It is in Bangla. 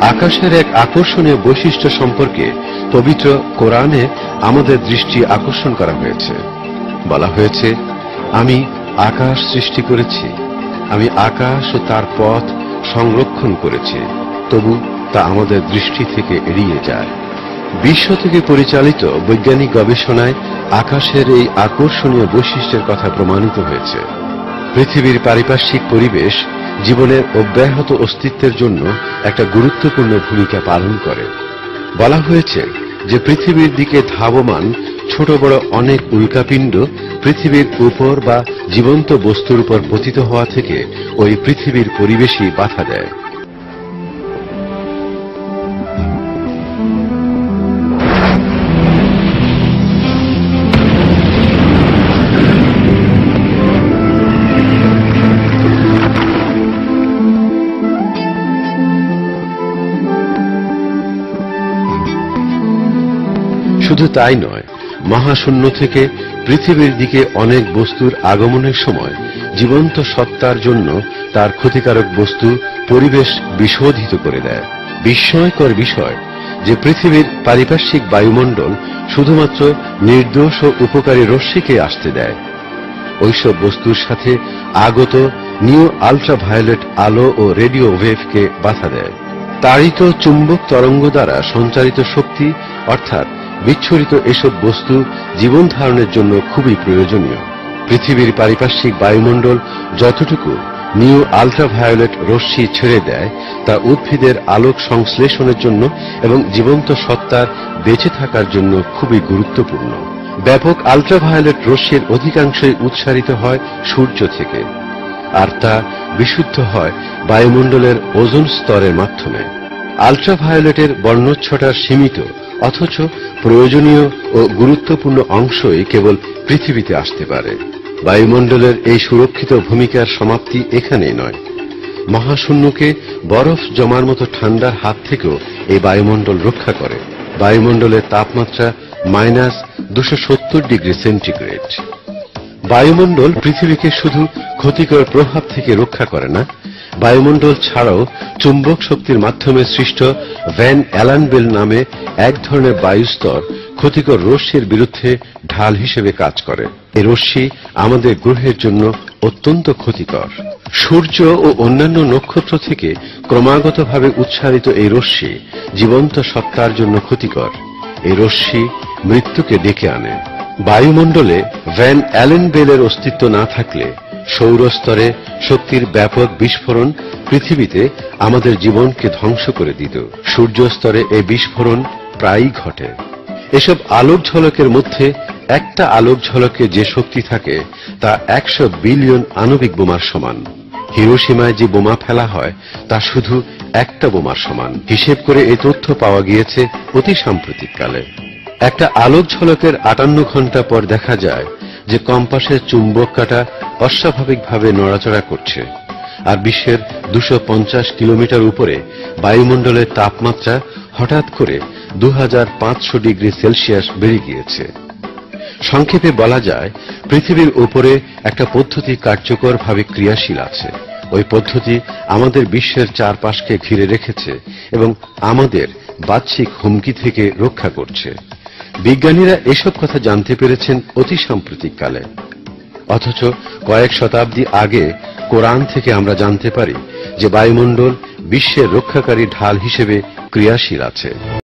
আকাশের এক আকর্ষণীয় বৈশিষ্ট্য সম্পর্কে পবিত্র কোরআনে আমাদের দৃষ্টি আকর্ষণ করা হয়েছে। বলা হয়েছে, আমি আকাশ সৃষ্টি করেছি, আমি আকাশ ও তার পথ সংরক্ষণ করেছি, তবু তা আমাদের দৃষ্টি থেকে এড়িয়ে যায়। বিশ্ব থেকে পরিচালিত বৈজ্ঞানিক গবেষণায় আকাশের এই আকর্ষণীয় বৈশিষ্ট্যের কথা প্রমাণিত হয়েছে। পৃথিবীর পারিপার্শ্বিক পরিবেশ জীবনের অব্যাহত অস্তিত্বের জন্য একটা গুরুত্বপূর্ণ ভূমিকা পালন করে। বলা হয়েছে যে পৃথিবীর দিকে ধাবমান ছোট বড় অনেক উল্কাপিণ্ড পৃথিবীর উপর বা জীবন্ত বস্তুর উপর পতিত হওয়া থেকে ওই পৃথিবীর পরিবেশই বাধা দেয়। শুধু তাই নয়, মহাশূন্য থেকে পৃথিবীর দিকে অনেক বস্তুর আগমনের সময় জীবন্ত সত্তার জন্য তার ক্ষতিকারক বস্তু পরিবেশ বিশোধিত করে দেয়। বিস্ময়কর বিষয় যে পৃথিবীর পারিপার্শ্বিক বায়ুমণ্ডল শুধুমাত্র নির্দোষ ও উপকারী রশ্মিকে আসতে দেয়। ওইসব বস্তুর সাথে আগত নিউ আলট্রাভায়োলেট আলো ও রেডিও ওয়েভকে বাধা দেয়। তাড়িত চুম্বক তরঙ্গ দ্বারা সঞ্চারিত শক্তি, অর্থাৎ বিচ্ছুরিত এসব বস্তু জীবন ধারণের জন্য খুবই প্রয়োজনীয়। পৃথিবীর পারিপার্শ্বিক বায়ুমণ্ডল যতটুকু নিউ আলট্রাভায়োলেট রশ্মি ছেড়ে দেয়, তা উদ্ভিদের আলোক সংশ্লেষণের জন্য এবং জীবন্ত সত্তার বেঁচে থাকার জন্য খুবই গুরুত্বপূর্ণ। ব্যাপক আলট্রাভায়োলেট রশ্মির অধিকাংশই উৎসারিত হয় সূর্য থেকে, আর তা বিশুদ্ধ হয় বায়ুমণ্ডলের ওজন স্তরের মাধ্যমে। আলট্রাভায়োলেটের বর্ণচ্ছটা সীমিত, অথচ প্রয়োজনীয় ও গুরুত্বপূর্ণ অংশই কেবল পৃথিবীতে আসতে পারে। বায়ুমণ্ডলের এই সুরক্ষিত ভূমিকার সমাপ্তি এখানেই নয়। মহাশূন্যকে বরফ জমার মতো ঠান্ডার হাত থেকেও এই বায়ুমণ্ডল রক্ষা করে। বায়ুমণ্ডলের তাপমাত্রা মাইনাস দুশো ডিগ্রি সেন্টিগ্রেড। বায়ুমণ্ডল পৃথিবীকে শুধু ক্ষতিকর প্রভাব থেকে রক্ষা করে না বায়ুমণ্ডল ছাড়াও চুম্বক শক্তির মাধ্যমে সৃষ্ট ভ্যান অ্যালানবেল নামে এক ধরনের বায়ুস্তর ক্ষতিকর রশ্মির বিরুদ্ধে ঢাল হিসেবে কাজ করে। এই রশ্মি আমাদের গ্রহের জন্য অত্যন্ত ক্ষতিকর। সূর্য ও অন্যান্য নক্ষত্র থেকে ক্রমাগতভাবে উচ্চারিত এই রশ্মি জীবন্ত সত্তার জন্য ক্ষতিকর। এই রশ্মি মৃত্যুকে ডেকে আনে। বায়ুমণ্ডলে ভ্যান অ্যালেন বেলের অস্তিত্ব না থাকলে সৌরস্তরে শক্তির ব্যাপক বিস্ফোরণ পৃথিবীতে আমাদের জীবনকে ধ্বংস করে দিত। সূর্য স্তরে এই বিস্ফোরণ প্রায়ই ঘটে। এসব আলোক ঝলকের মধ্যে একটা আলোক ঝলকে যে শক্তি থাকে, তা একশো বিলিয়ন আণবিক বোমার সমান। হিরোসীমায় যে বোমা ফেলা হয়, তা শুধু একটা বোমার সমান। হিসেব করে এই তথ্য পাওয়া গিয়েছে অতি সাম্প্রতিককালে একটা আলোক ঝলকের আটান্ন ঘণ্টা পর দেখা যায় যে কম্পাসের চুম্বক কাটা অস্বাভাবিকভাবে নড়াচড়া করছে, আর বিশ্বের দুশো কিলোমিটার উপরে বায়ুমণ্ডলের তাপমাত্রা হঠাৎ করে দু হাজার পাঁচশো ডিগ্রি সেলসিয়াস বেড়ে গিয়েছে। সংক্ষেপে বলা যায়, পৃথিবীর উপরে একটা পদ্ধতি কার্যকরভাবে ক্রিয়াশীল আছে। ওই পদ্ধতি আমাদের বিশ্বের চারপাশকে ঘিরে রেখেছে এবং আমাদের বাহ্যিক হুমকি থেকে রক্ষা করছে। বিজ্ঞানীরা এসব কথা জানতে পেরেছেন অতি সাম্প্রতিককালে। অথচ কয়েক শতাব্দী আগে কোরআন থেকে আমরা জানতে পারি যে বায়ুমণ্ডল বিশ্বের রক্ষাকারী ঢাল হিসেবে ক্রিয়াশীল আছে।